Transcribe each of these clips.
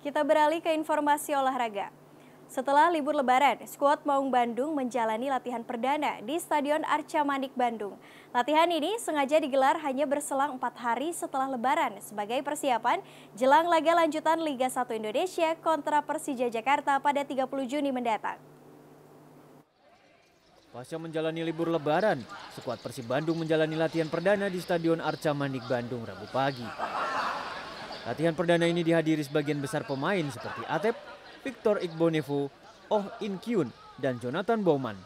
Kita beralih ke informasi olahraga. Setelah libur lebaran, skuad Maung Bandung menjalani latihan perdana di Stadion Arca Manik Bandung. Latihan ini sengaja digelar hanya berselang empat hari setelah lebaran sebagai persiapan jelang laga lanjutan Liga 1 Indonesia kontra Persija Jakarta pada 30 Juni mendatang. Pasca menjalani libur lebaran, skuad Persib Bandung menjalani latihan perdana di Stadion Arca Manik Bandung Rabu pagi. Latihan perdana ini dihadiri sebagian besar pemain seperti Atep, Victor Igbonevo, Oh In Kyun, dan Jonathan Bowman.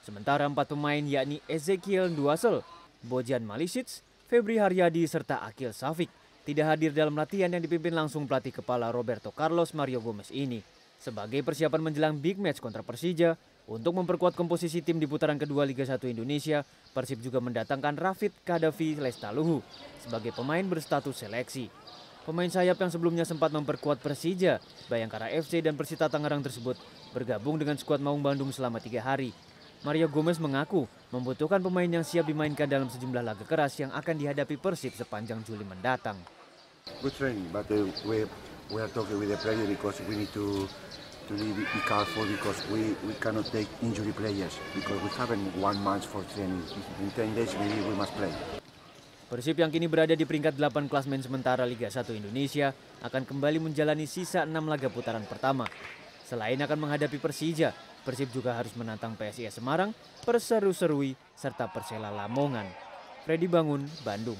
Sementara empat pemain yakni Ezekiel Duasel, Bojan Malisic, Febri Haryadi, serta Akil Safik tidak hadir dalam latihan yang dipimpin langsung pelatih kepala Roberto Carlos Mario Gomez ini. Sebagai persiapan menjelang big match kontra Persija, untuk memperkuat komposisi tim di putaran kedua Liga 1 Indonesia, Persib juga mendatangkan Rafid Kadafi Lestaluhu sebagai pemain berstatus seleksi. Pemain sayap yang sebelumnya sempat memperkuat Persija, Bayangkara FC dan Persita Tangerang tersebut bergabung dengan skuad Maung Bandung selama tiga hari. Mario Gomez mengaku membutuhkan pemain yang siap dimainkan dalam sejumlah laga keras yang akan dihadapi Persib sepanjang Juli mendatang. Good training, but uh, we we are talking with the player because we need to to be careful because we we cannot take injury players because we haven't one month for training. In 10 days maybe we must play. Persib yang kini berada di peringkat 8 klasmen sementara Liga 1 Indonesia akan kembali menjalani sisa 6 laga putaran pertama. Selain akan menghadapi Persija, Persib juga harus menantang PSIS Semarang, Perseru Serui, serta Persela Lamongan. Freddy Bangun, Bandung.